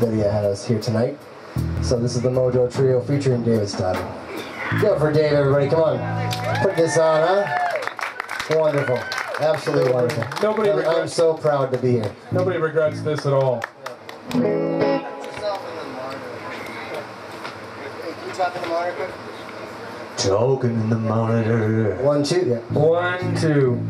Lydia had us here tonight. So this is the Mojo Trio featuring David Stoddard. Go for Dave, everybody, come on. Put this on, huh? Wonderful. Absolutely wonderful. Nobody I'm, regrets, I'm so proud to be here. Nobody regrets this at all. Talking in the monitor. One, two. Yeah. One, two.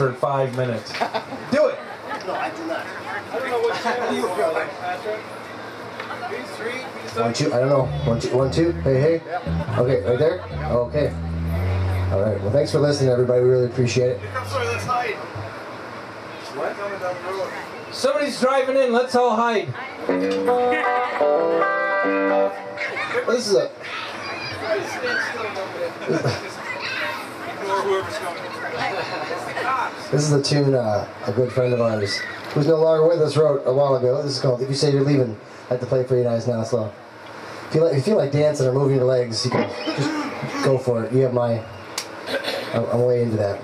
for five minutes. Do it! No, I do not. I don't know what channel you feel like, Patrick. One, two, I don't know. One, two, one, two. Hey, hey. Okay, right there? Okay. All right. Well, thanks for listening, everybody. We really appreciate it. Somebody's driving in. Let's all hide. well, this is a. This is a tune uh, a good friend of ours, who's no longer with us, wrote a while ago. This is called If You Say You're Leaving, I have to play for you guys now, so If you, like, if you feel like dancing or moving your legs, you can just go for it. You have my. I'm, I'm way into that.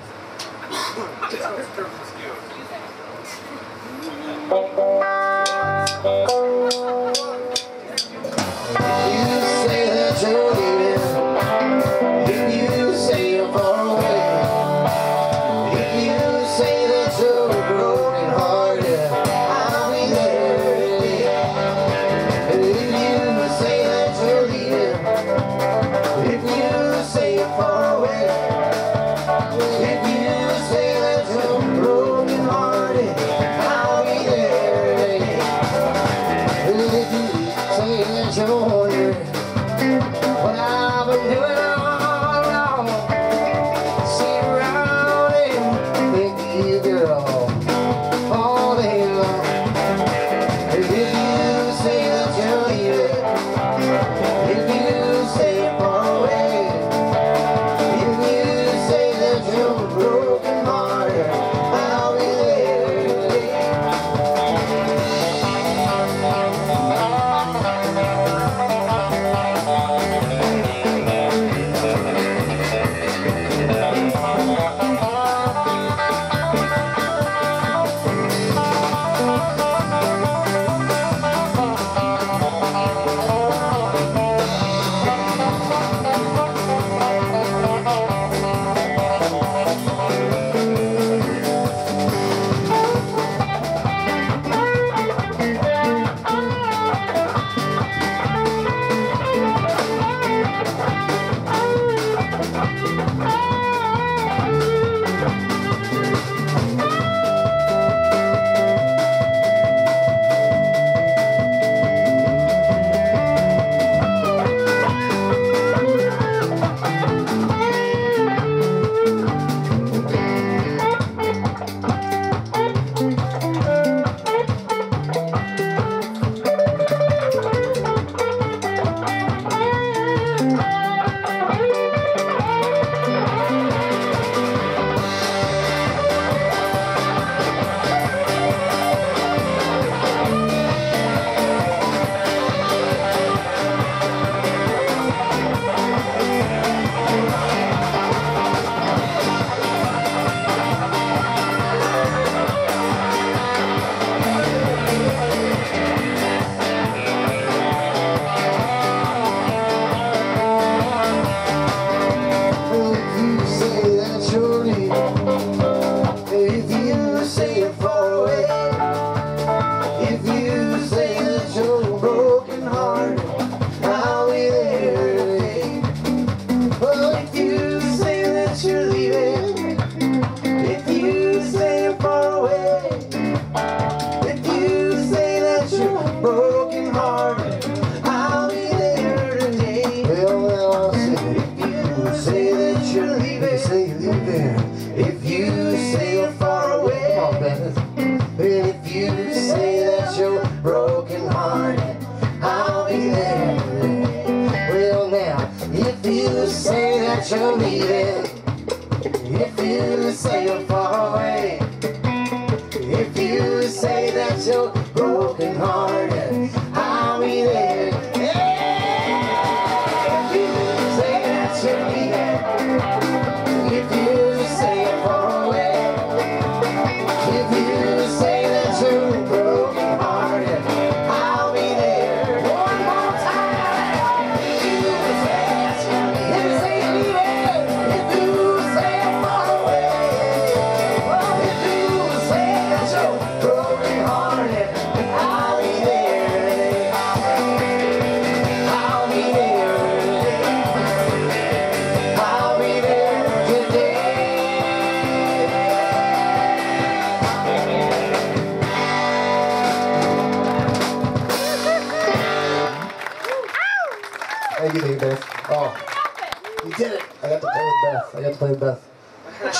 Say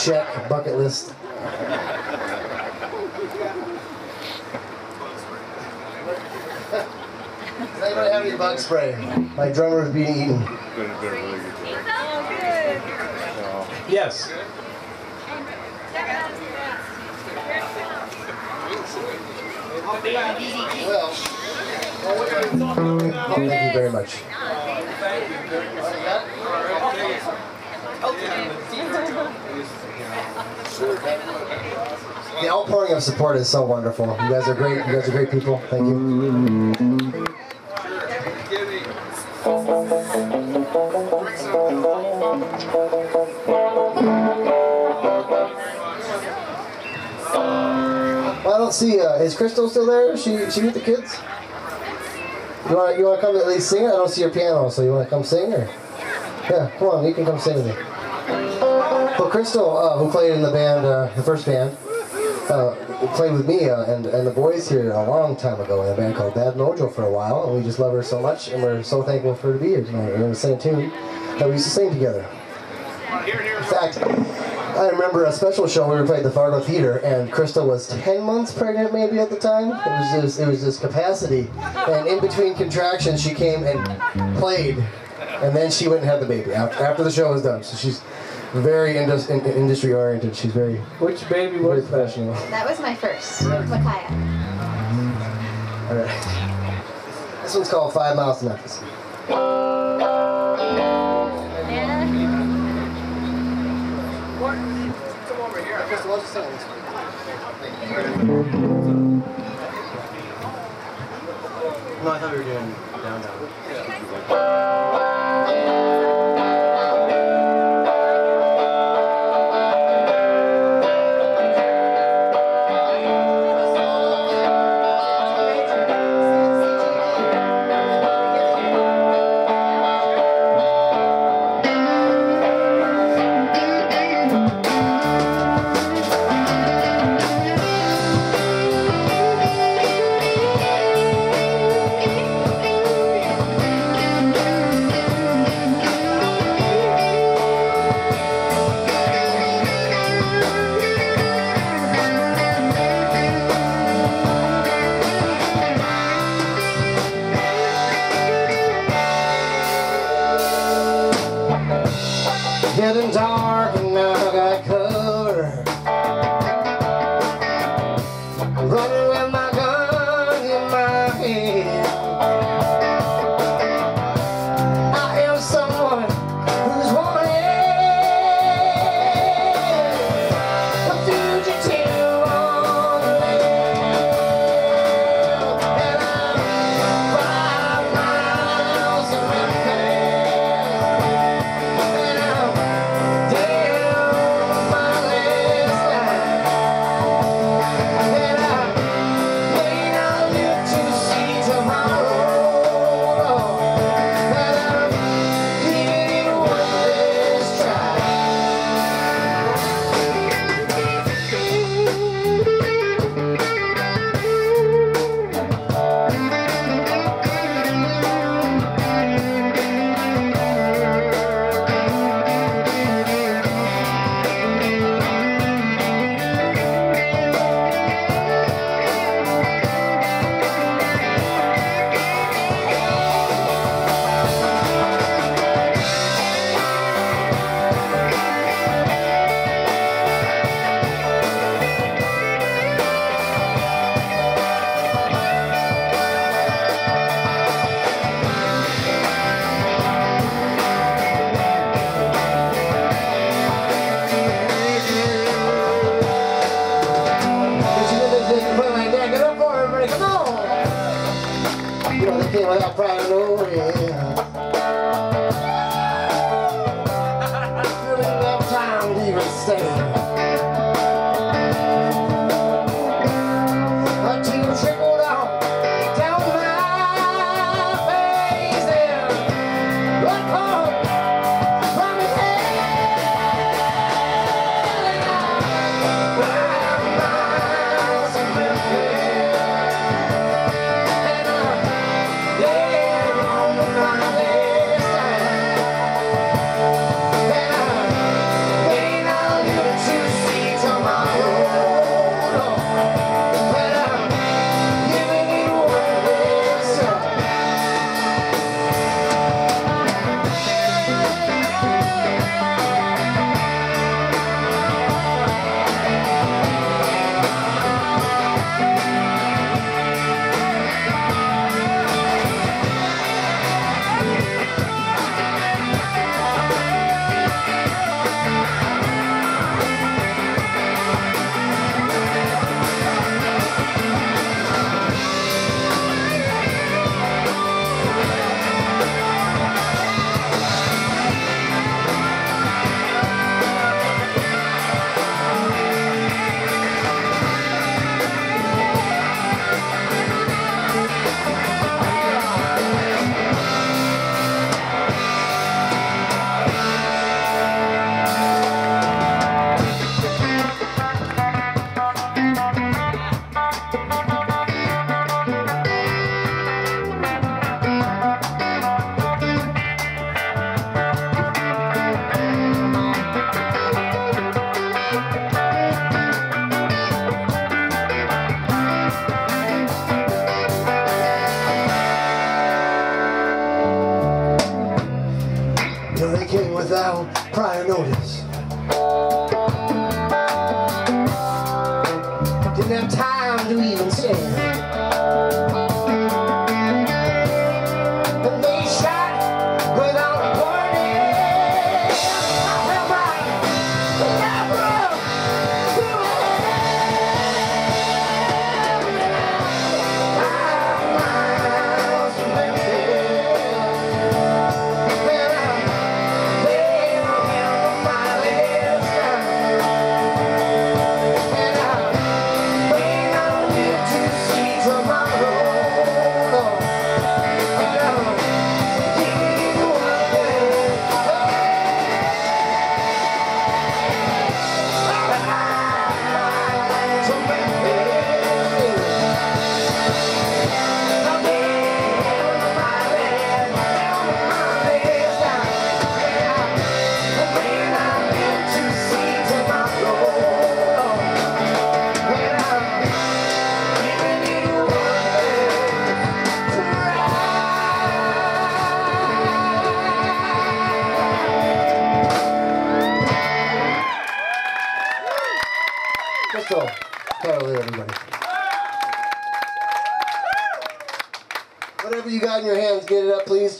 Check, bucket list. Does anybody have any bug spray? My drummer is being eaten. Yes. Well, thank you very much. The outpouring of support is so wonderful. You guys are great. You guys are great people. Thank you. Well, I don't see. Uh, is Crystal still there? she she with the kids? You want you want to come at least sing? It? I don't see your piano, so you want to come sing or? Yeah, come on, you can come sing with me. Crystal, uh, who played in the band, uh, the first band, uh, played with me uh, and and the boys here a long time ago in a band called Bad Mojo for a while, and we just love her so much, and we're so thankful for her to be here tonight. We're to sing a tune that we used to sing together. In fact, I remember a special show we played at the Fargo Theater, and Crystal was 10 months pregnant maybe at the time. It was just, it was just capacity. And in between contractions, she came and played, and then she went and had the baby after, after the show was done. So she's very indus- in, industry oriented. She's very, Which baby very was that? professional. That was my first, Micaiah. All right. This one's called Five Miles to Memphis. Crystal, why don't you sing this one? No, I thought we were doing down down. Thank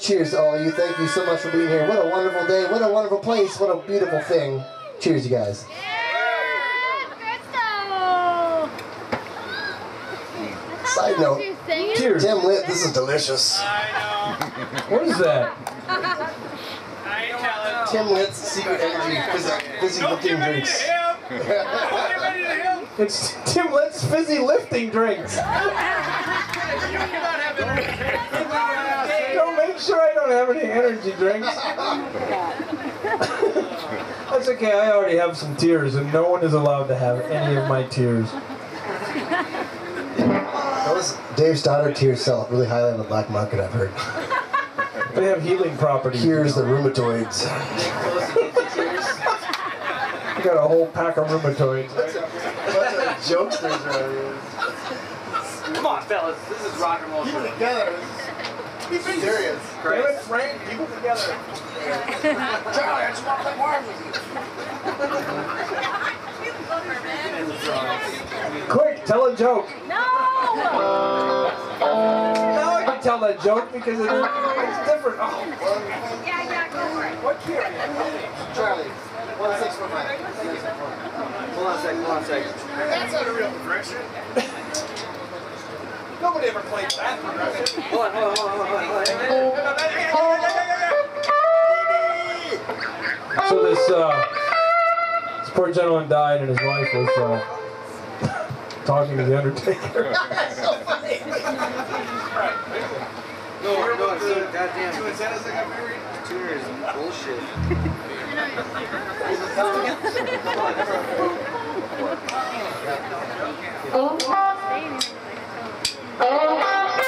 Cheers to all of you. Thank you so much for being here. What a wonderful day. What a wonderful place. What a beautiful thing. Cheers, you guys. Side note, Cheers. Tim Litt, this is delicious. What is that? I ain't telling. Tim Litt's secret energy, fizzy, fizzy Don't looking get ready to drinks. him. Don't get ready to him. It's Tim Litt's fizzy lifting drinks. You cannot have it. Don't make sure I don't have any energy drinks. That's okay. I already have some tears, and no one is allowed to have any of my tears. Those Dave Stoddard tears sell really highly on the black market, I've heard. They have healing properties. Here's the rheumatoids. I got a whole pack of rheumatoids. Jokesters around here. Come on, fellas. This is rock and roll. Keep it together. Be serious. Damn it, Frank, keep it together. Charlie, I just want to play Marvin with you. Quick, tell a joke. No! Now I can tell that joke because it's, it's different. Oh, Yeah, yeah, go for it. what year? are you? Charlie, one six one five. Hold on a second. Hold on a second. That's not a real progression. Nobody ever played that So this, uh, this poor gentleman died and his wife was uh, talking to the Undertaker. That's so funny. No, no, it's goddamn. Two antennas that got married? Tuner is bullshit. Oh. Oh,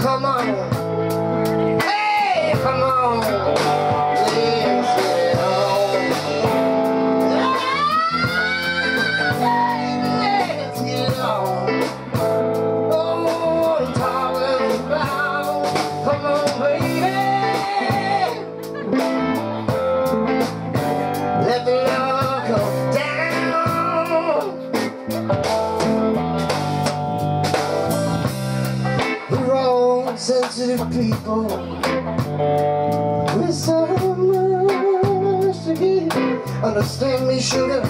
Come on. sugar.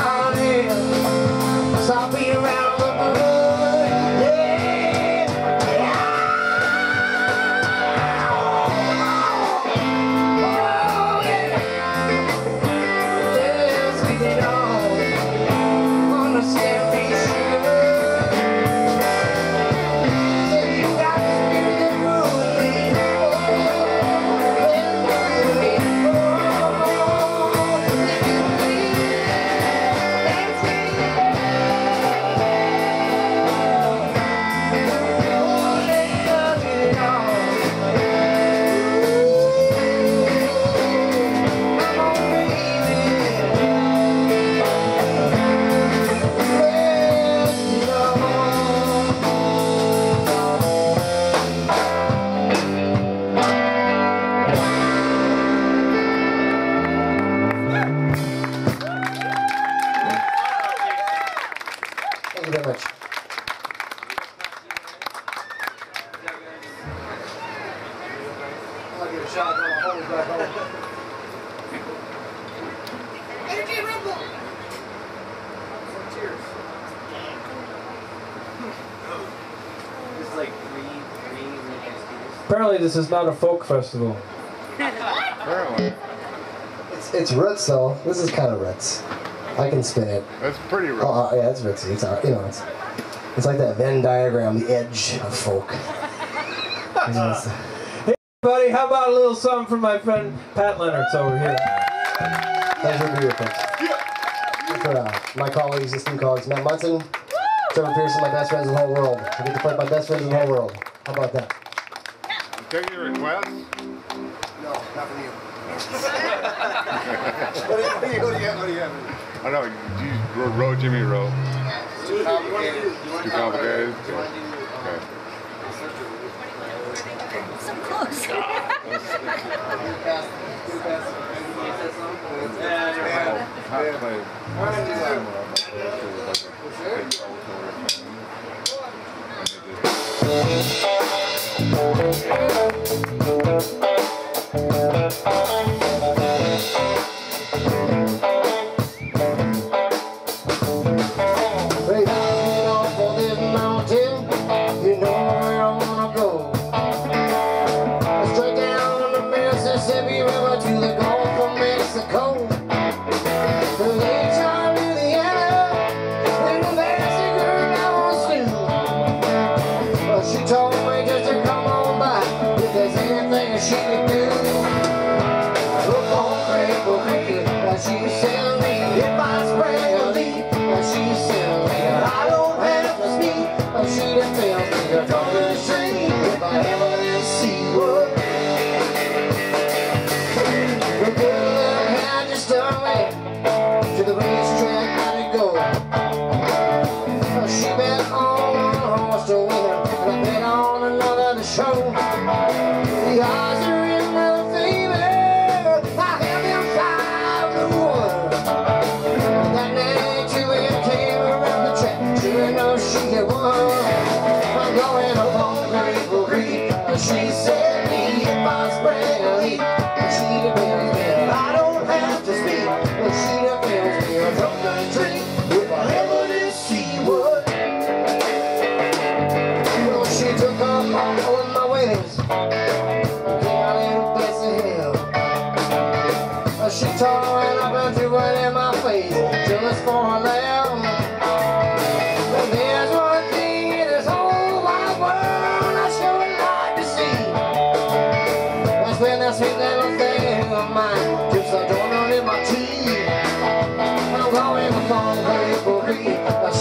down here. Cause I'll be around. This is not a folk festival. Apparently. It's, it's roots though. This is kind of roots. I can spin it. That's pretty Oh, uh, yeah, it's rootsy. It's uh, you know, it's it's like that Venn diagram, the edge of folk. hey Buddy, how about a little something from my friend Pat Leonard's over here? Pleasure to be here, folks. For uh, my colleagues, esteemed colleagues, Matt Munson, Trevor Pearson, my best friends in the whole world. I get to play with my best friends in the whole world. How about that? Take your request. No, not for you. what, do you, what, do you, what do you have? What do you have? I know. You row, row Jimmy row. Too complicated. Too complicated. You want to do, Okay. So close. do pass, do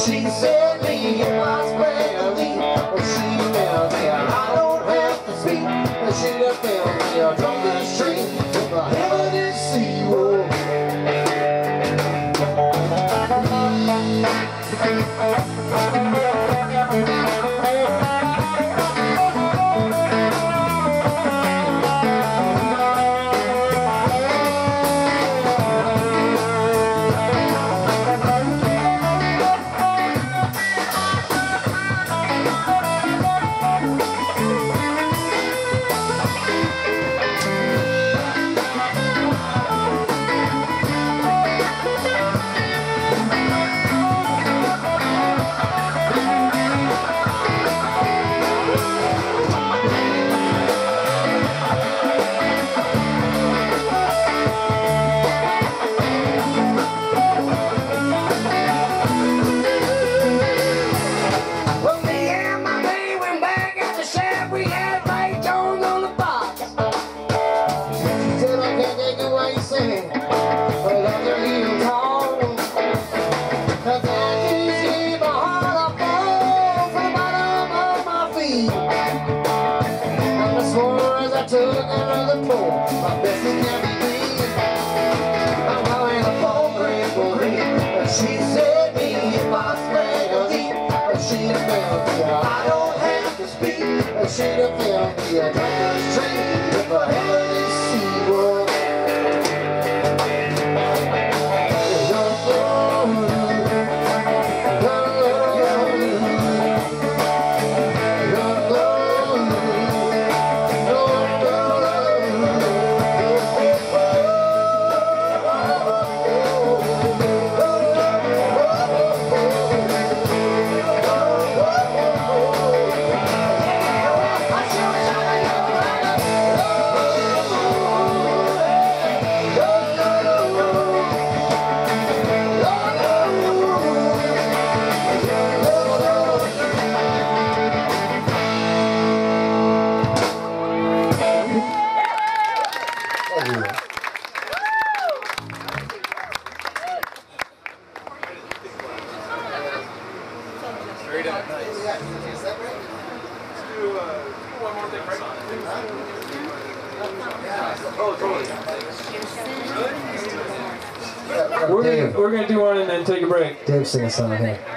She said me if I spray a leaf. Uh, She I don't have to speak. Uh, She swore as I took another pull, my best can be beat. I'm going to fall grateful But she said me if I sprang a leak. And she felt me, I don't have to speak. And she felt me, I drank the sing a song here.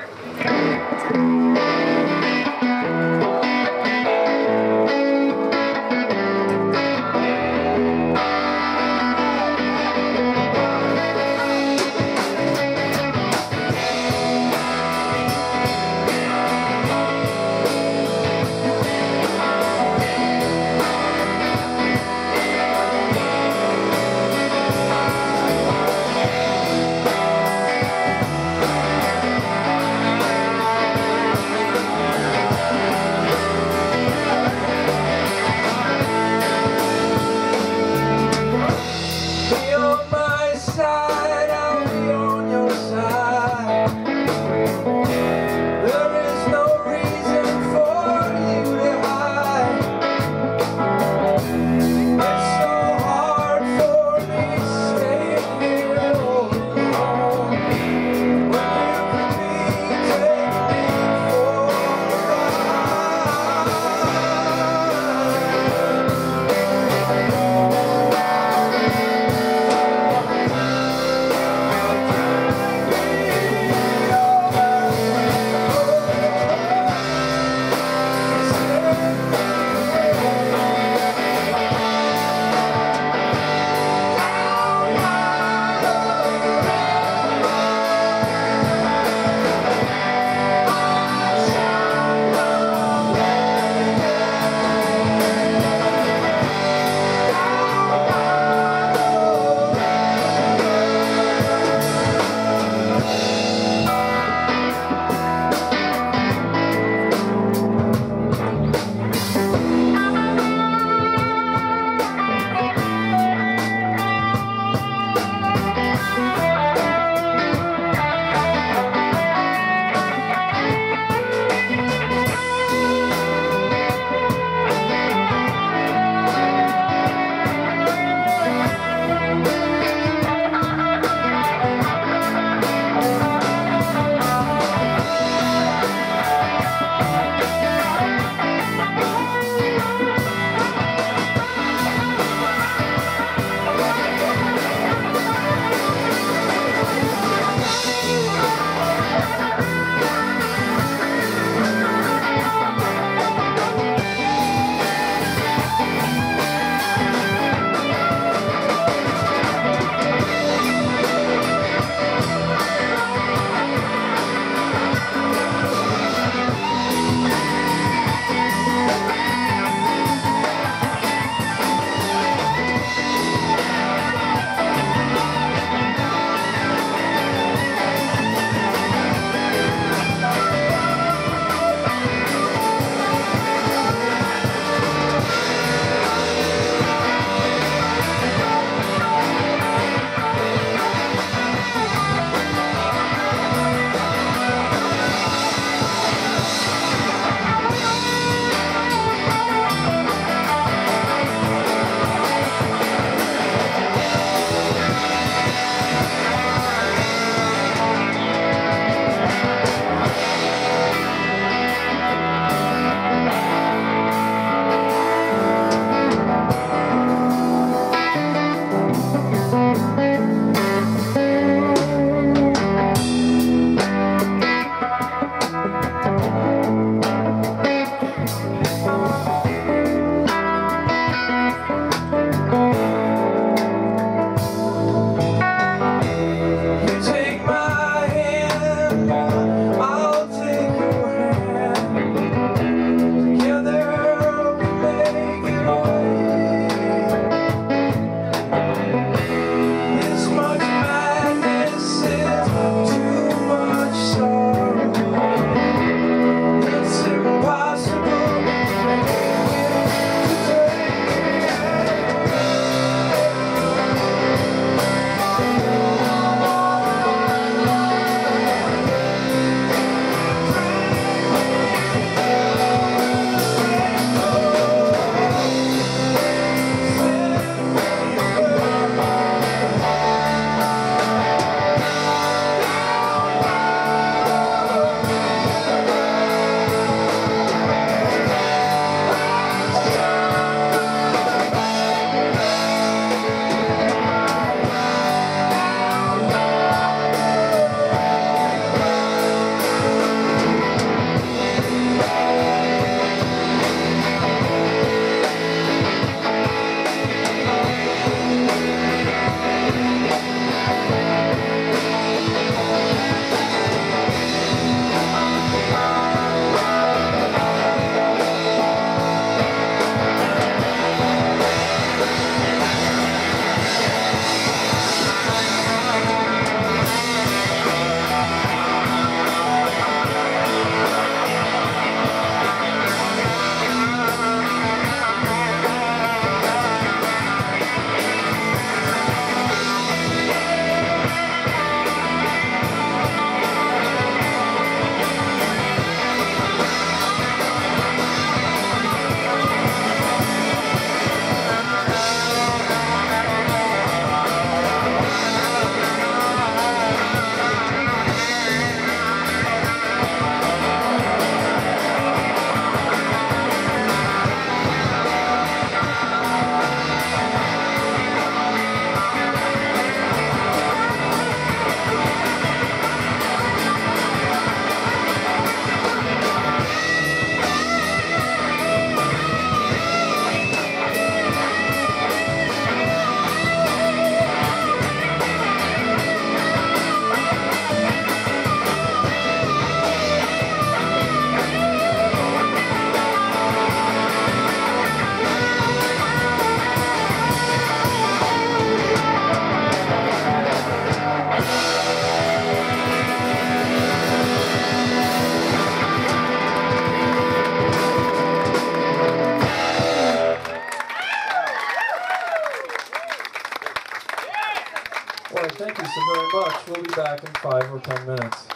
10 minutes.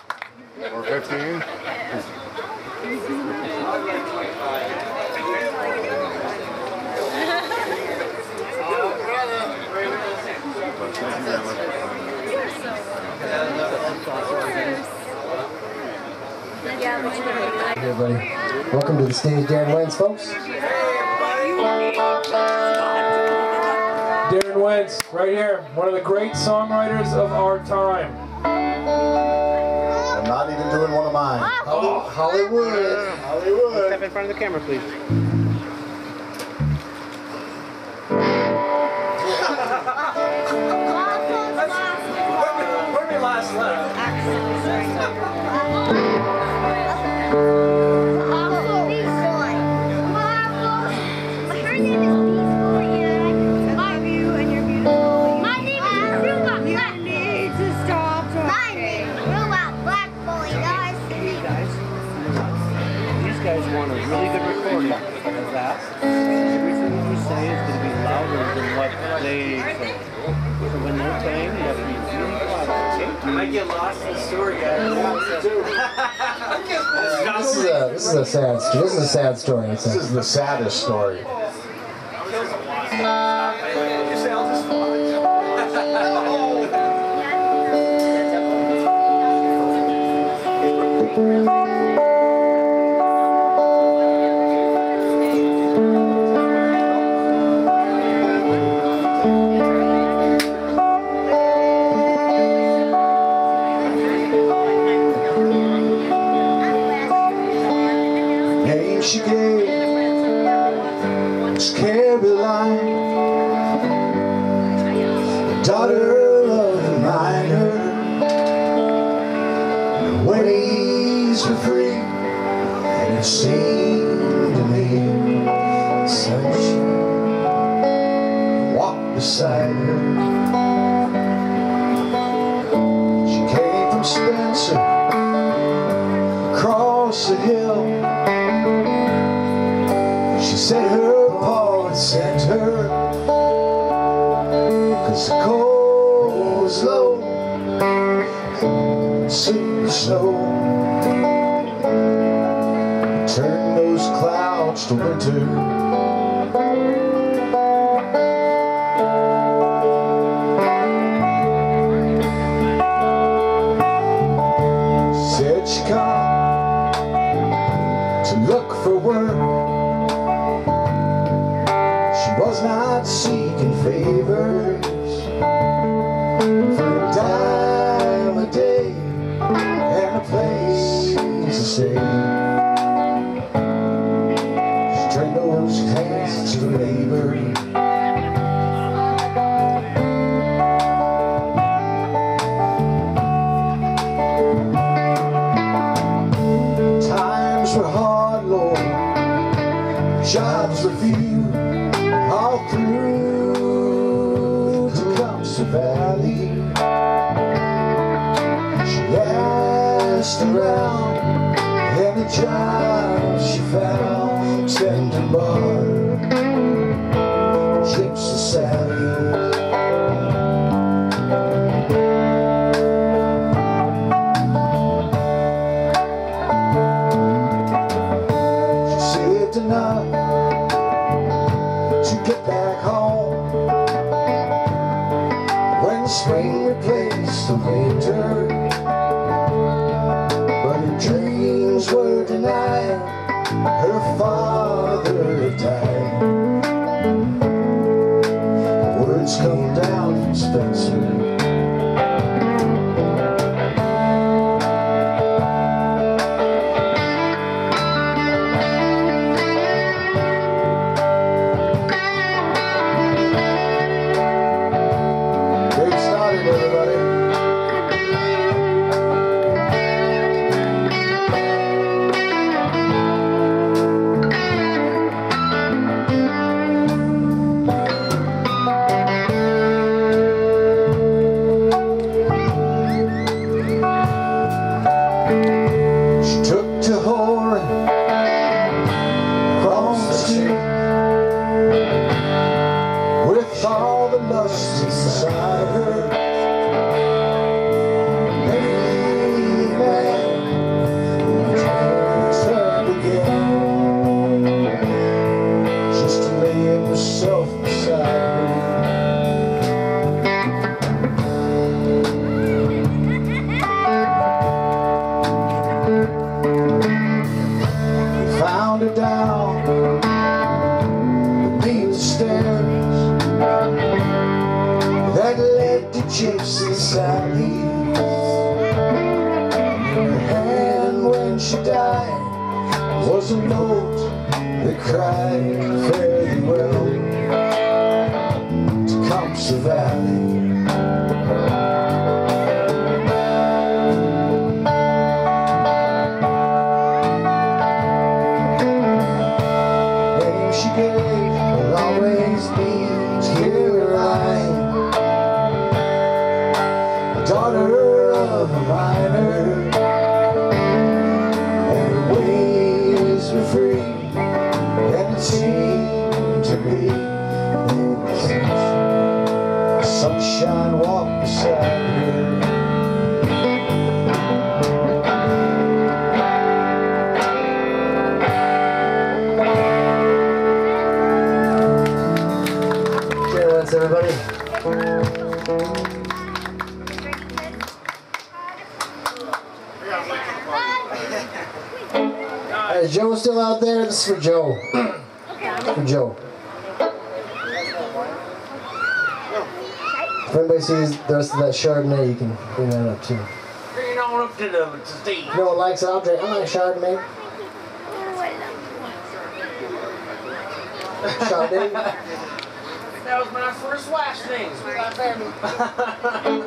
Or 15? Hey everybody, welcome to the stage, Darren Wentz, folks. Darren Wentz, right here, one of the great songwriters of our time. I'm not even doing one of mine. Ah. Holly- oh. Hollywood. Hollywood. Step in front of the camera, please. Where did last left? So when they're playing, you have to be really quiet. I get lost in the story, guys. This is a this is a sad story. This is a sad story. This is the saddest story. Was not seeking favors for a dime a day and a place to stay. She turned those hands to labor. places, the rest of that Chardonnay, you can bring that up too. Bring on up to the to Steve. You know what likes Andre? I like Chardonnay. Chardonnay. that was my first wife's name. My family.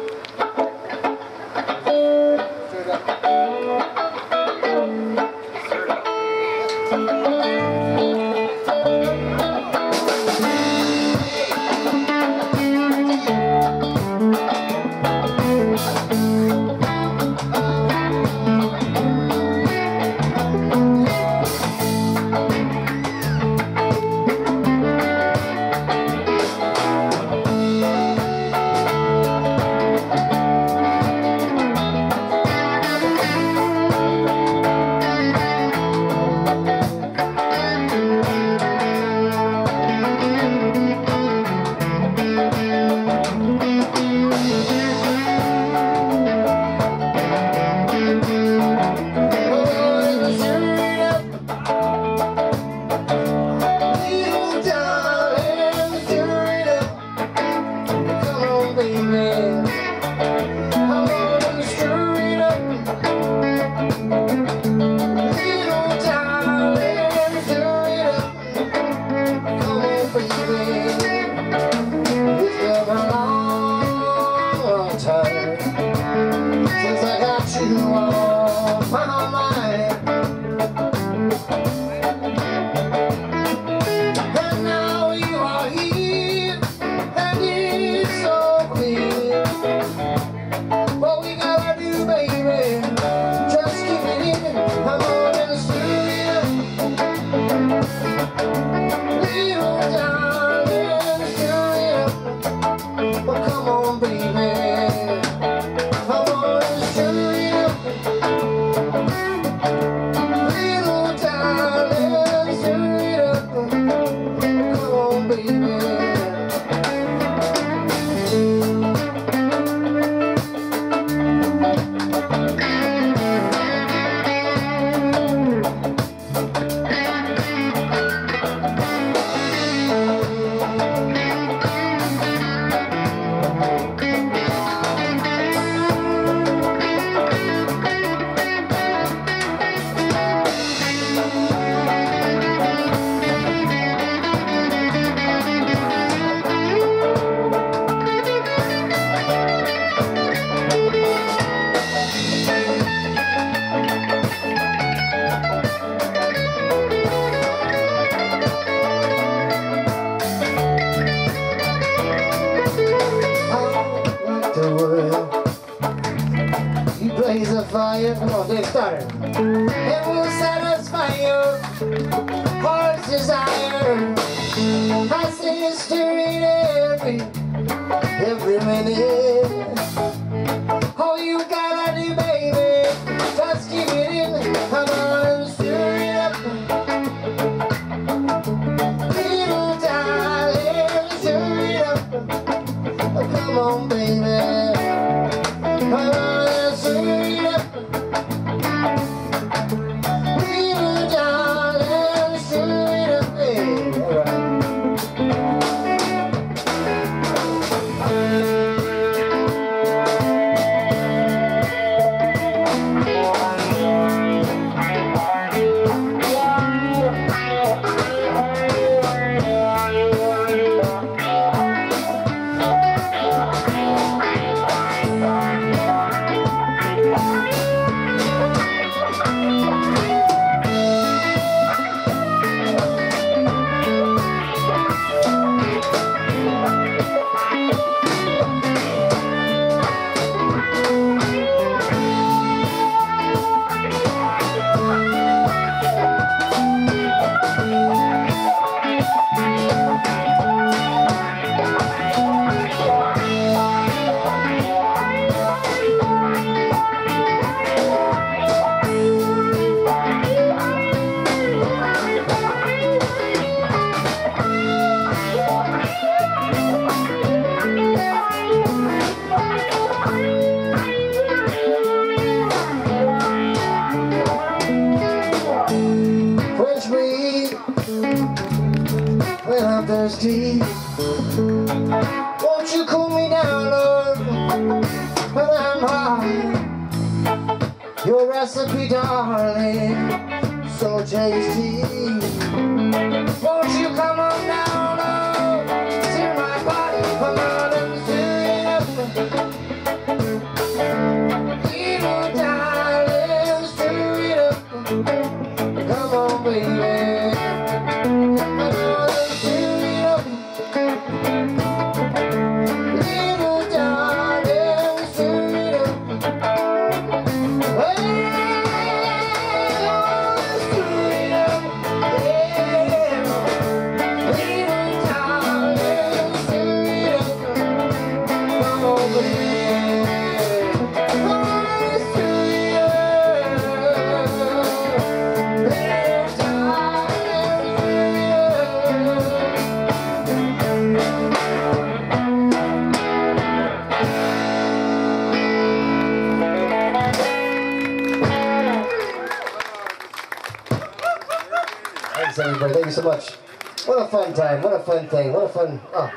fun thing. What a fun. Oh.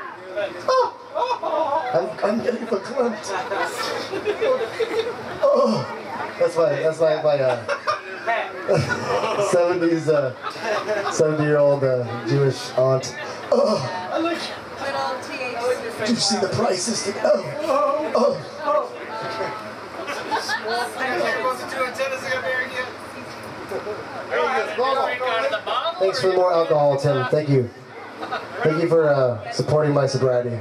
Oh. I'm, I'm getting verklempt. Oh. That's my, that's my, my uh, 70s, uh, 70 year old uh, Jewish aunt. Oh. Did you see the prices? Oh. Oh. Thanks for more alcohol, Tim. Thank you. Thank you for uh, supporting my sobriety.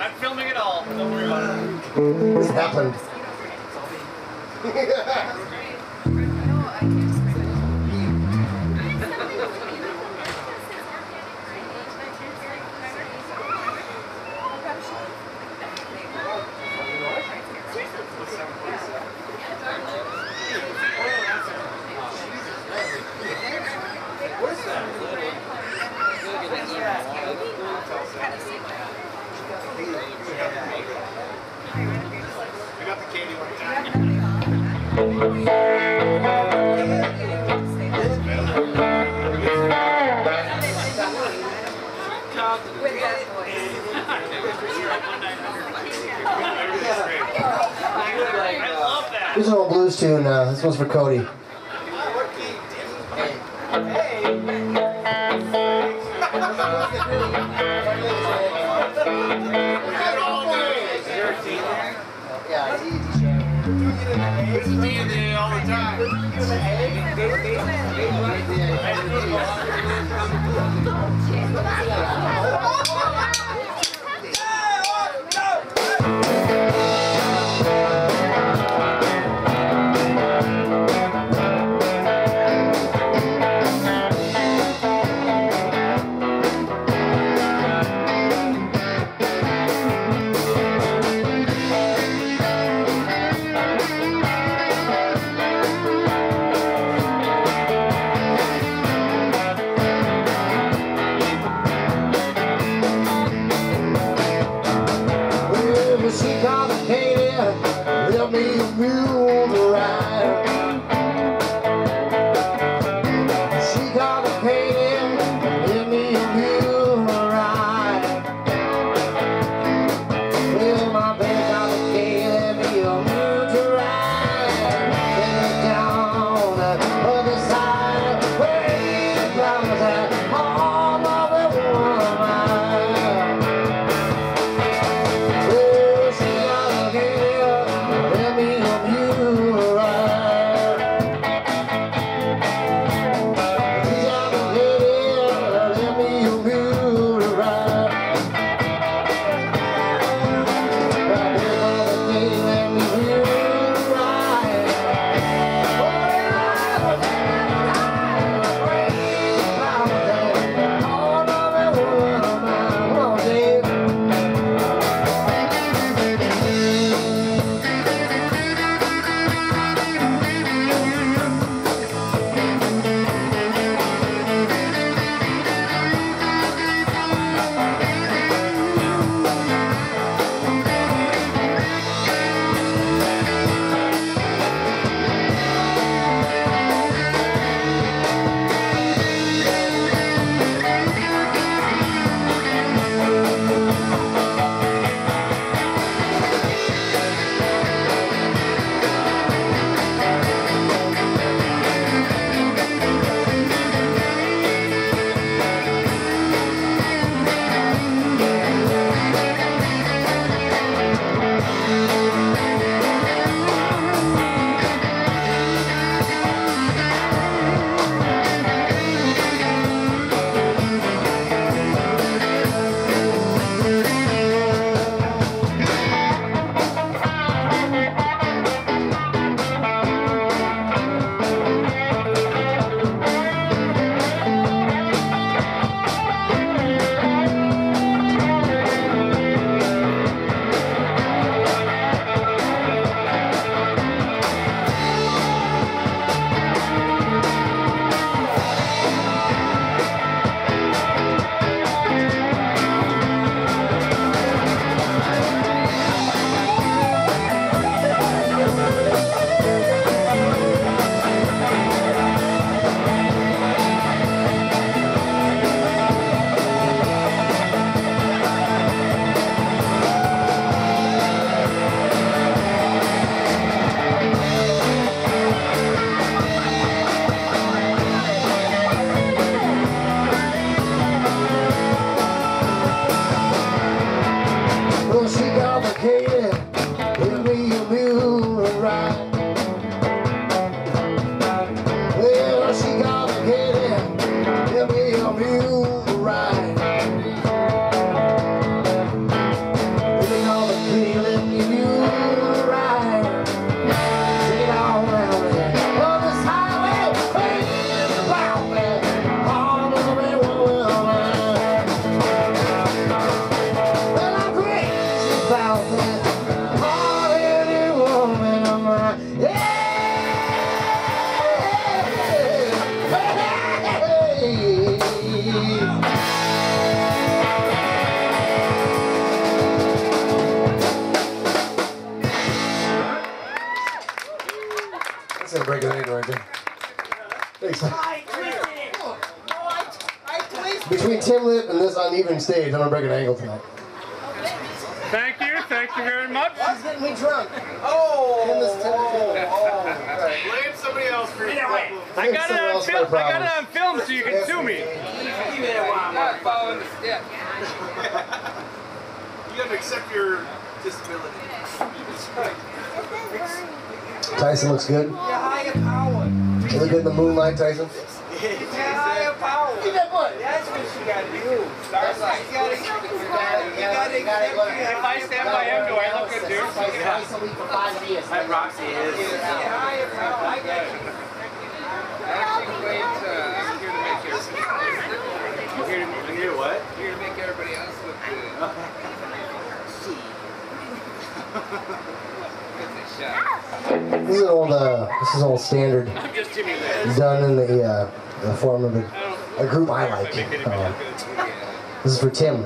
I'm filming it all. Don't worry about it. This happened. Love that. An old blues tune. Uh, this one's for Cody. All the time. Baju. Stage, I'm gonna break an ankle tonight. Thank you, thank you very much. He's getting me drunk. Oh! Tim is Tim. Blame somebody else for your problem. I got it on film. I got it on film, so you can sue me. Not following the steps. You gotta accept your disability. Tyson looks good. You're higher power. You look good in the moonlight, Tyson. You're higher power. Give that boy. That's what you gotta do. Starlight. You you gotta, You gotta, you gotta go to If I stand by him, do I look good too? twice a week for five years. Hi, Roxy is. higher power. I got you. Actually, wait, uh, I'm here to make everybody You hear, you hear what? here to make everybody else look good. Get the shot. This is old. Uh, this is old standard, I'm just Jimmy Liz. done in the uh, the form of a, a group I like. Uh, this is for Tim.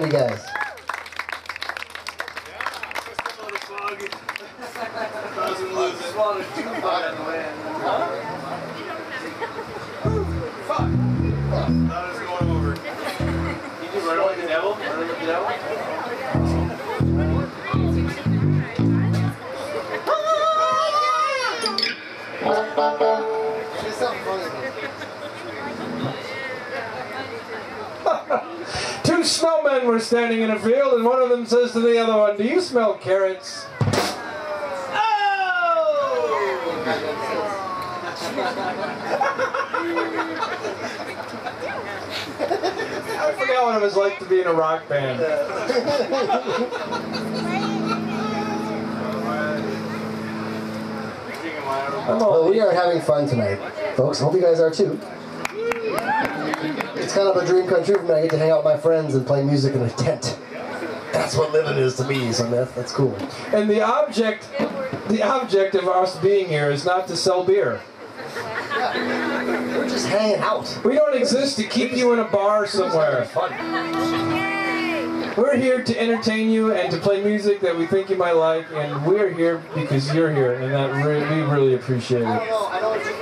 Love you guys. Says to the other one, Do you smell carrots? Oh! I forgot what it was like to be in a rock band. Well, we are having fun tonight, folks. Hope you guys are too. It's kind of a dream come true for me. I get to hang out with my friends and play music in a tent. That's what living is to me, so that, that's cool. and the object, the object of us being here is not to sell beer. We're just hanging out. We don't exist to keep you in a bar somewhere. We're here to entertain you and to play music that we think you might like, and we're here because you're here, and that re- we really appreciate I it.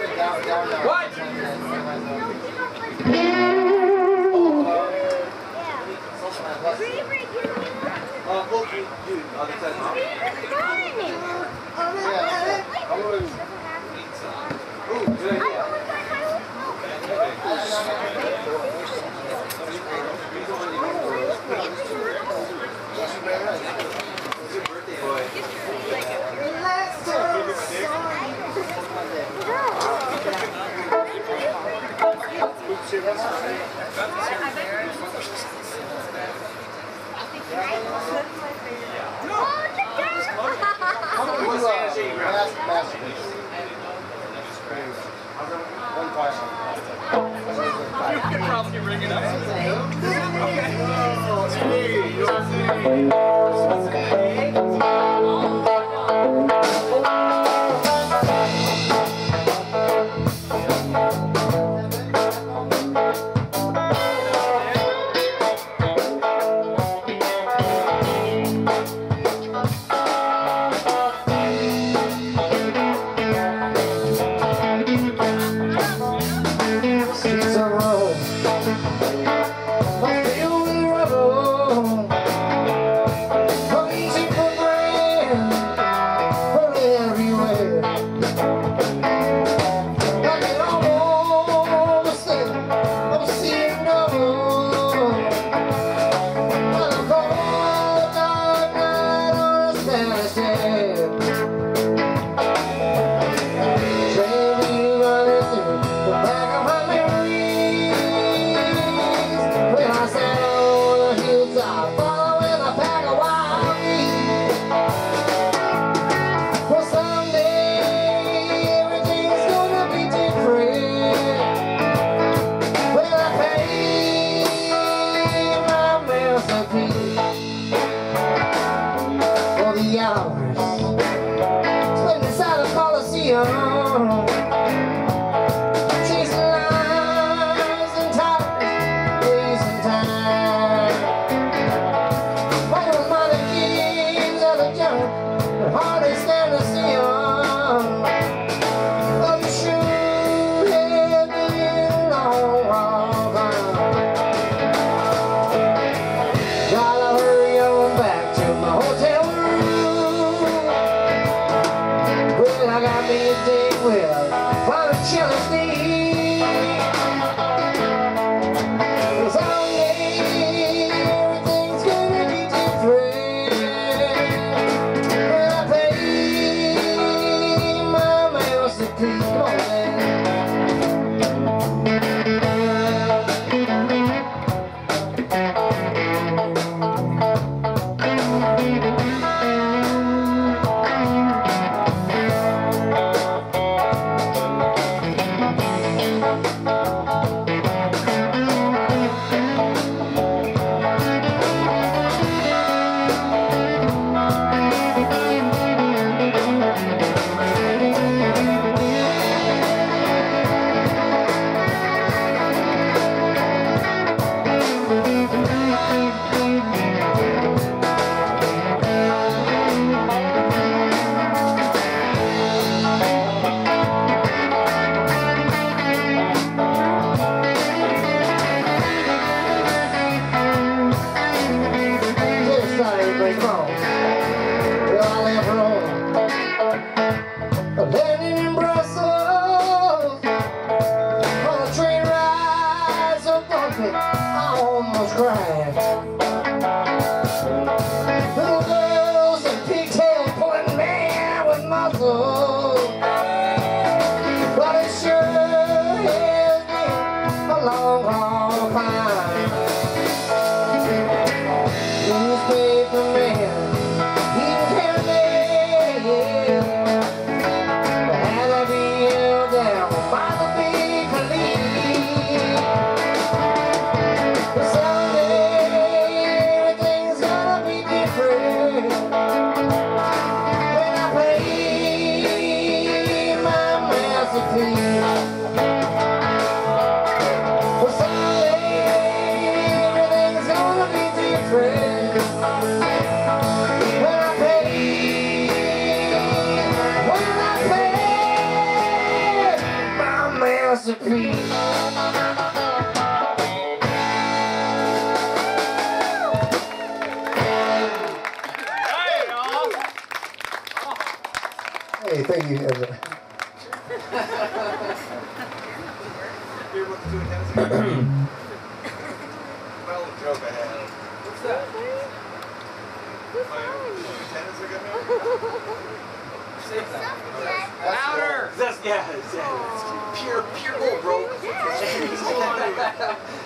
Louder! That's, yeah, yeah, pure, pure gold, bro.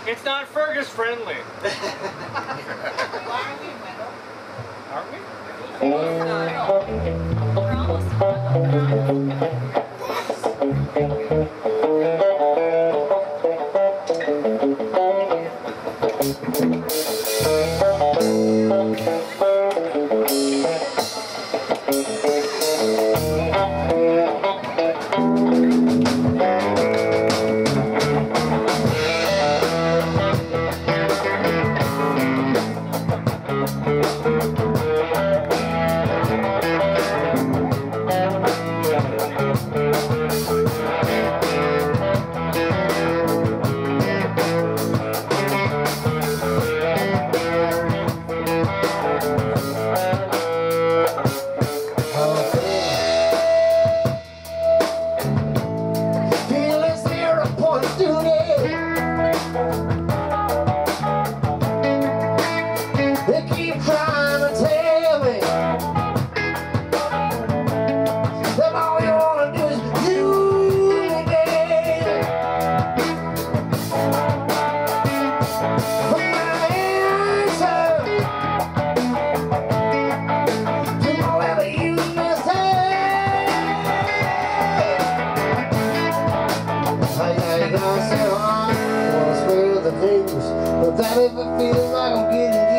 it's not Fergus friendly. Aren't we? We're almost. We're almost. myself, I wanna say the things, but that if it feels like I'm getting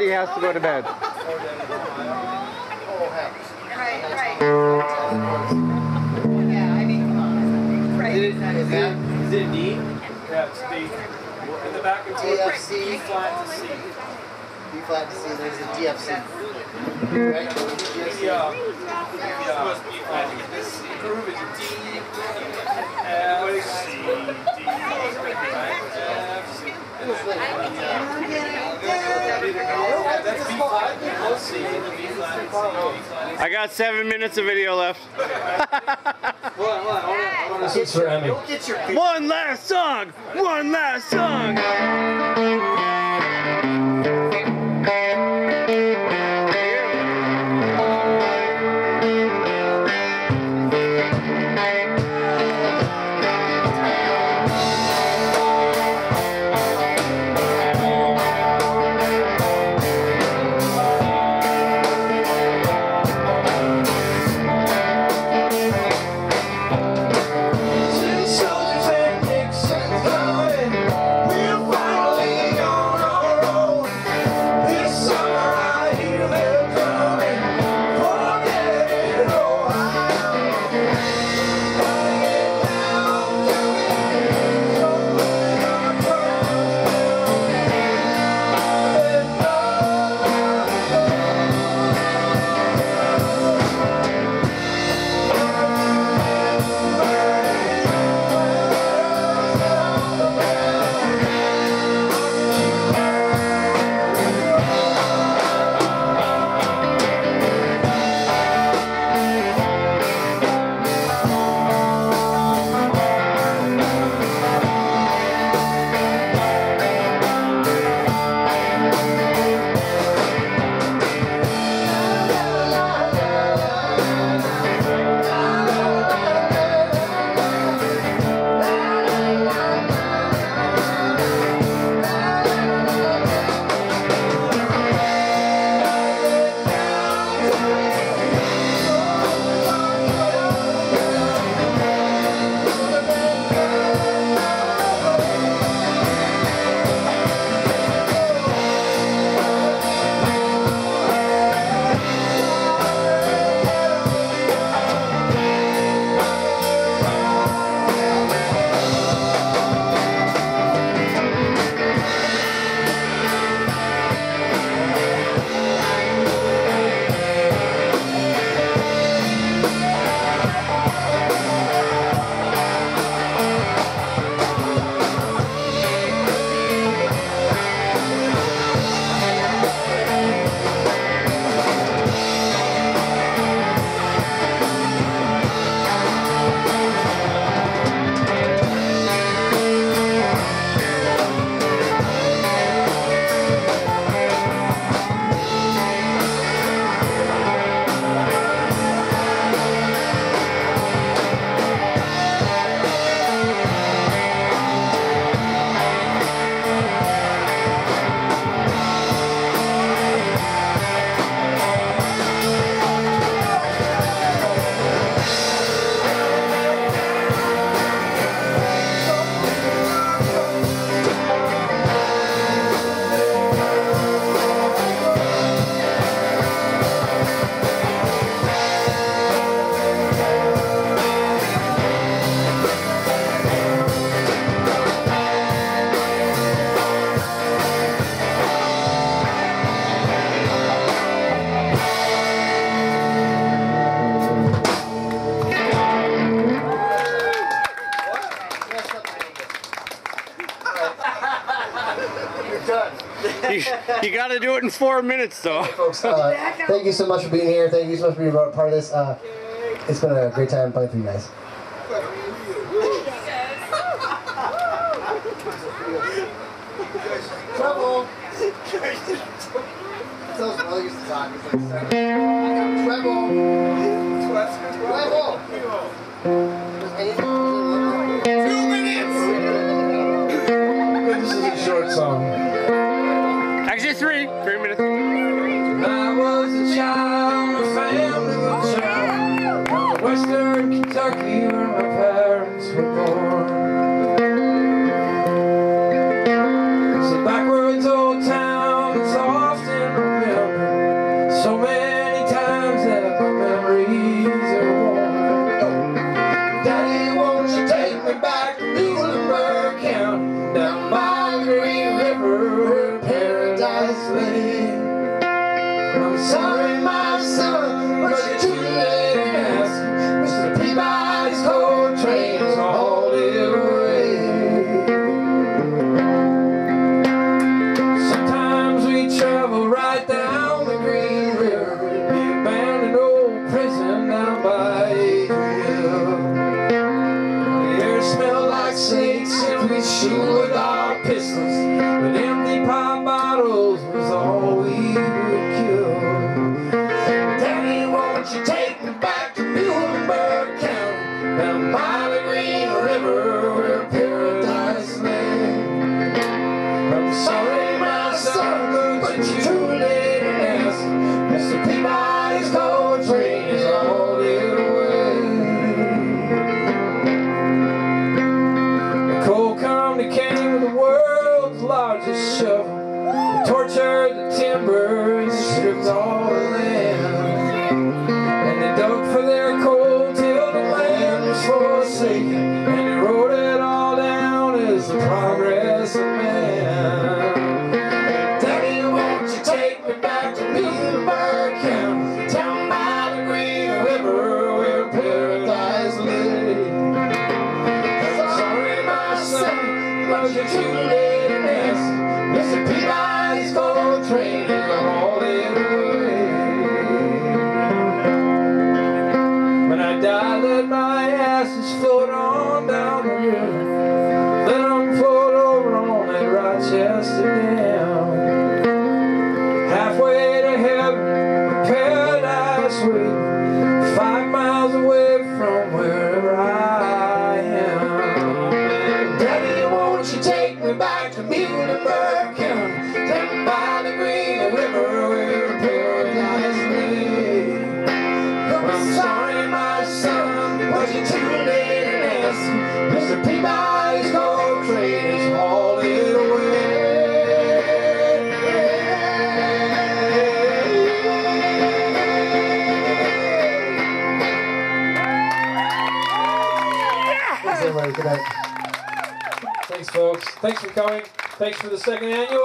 Nobody has to go to bed. Oh. Yeah. Is it, is it, is it D? Yeah, it's D. In the back forth. DFC. D flat to C. B flat to C, there's a DFC. Right? The, uh, the, uh, groove is D, F, C, D, F, C. That's B flat, close C, and the B flat, C, B flat. I got seven minutes of video left. Hold on, hold on, I wanna- This is for Emmy. Don't get your One last song. One last song. four minutes, though. Folks, uh, thank you so much for being here. Thank you so much for being part of this. Uh, it's been a great time playing for you guys. Trouble. Tell used to talk. Thanks for the second annual.